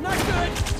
not good!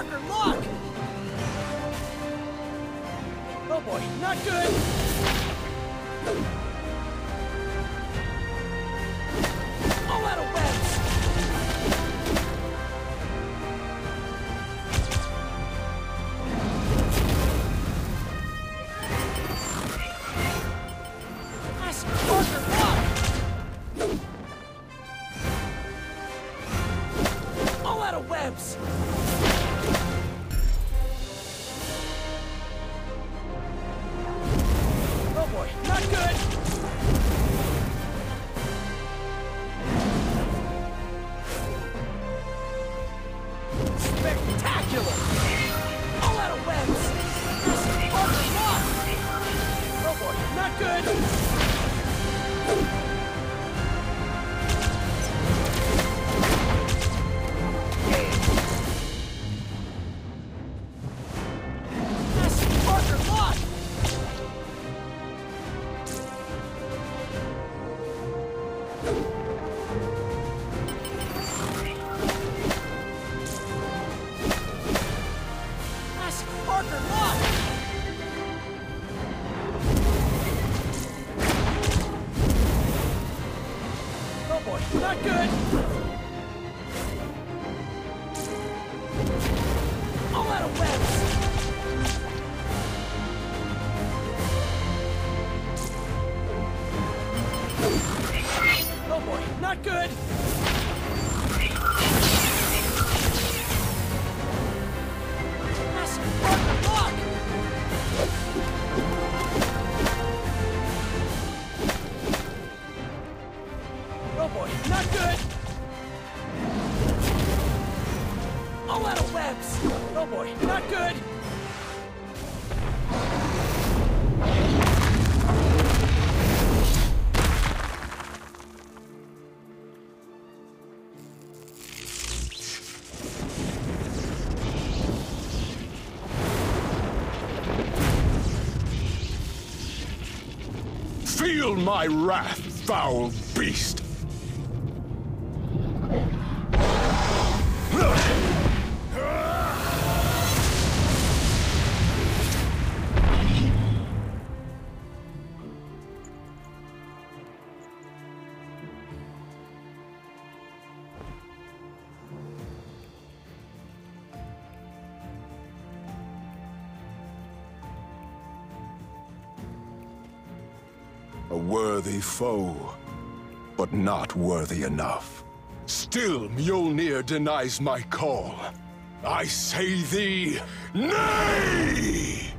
Parker, lock! Oh boy, not good! Parker lock! Oh boy, not good! All out of webs! Oh boy, not good! Boy, not good! Feel my wrath, foul beast! A worthy foe, but not worthy enough. Still Mjolnir denies my call. I say thee, nay!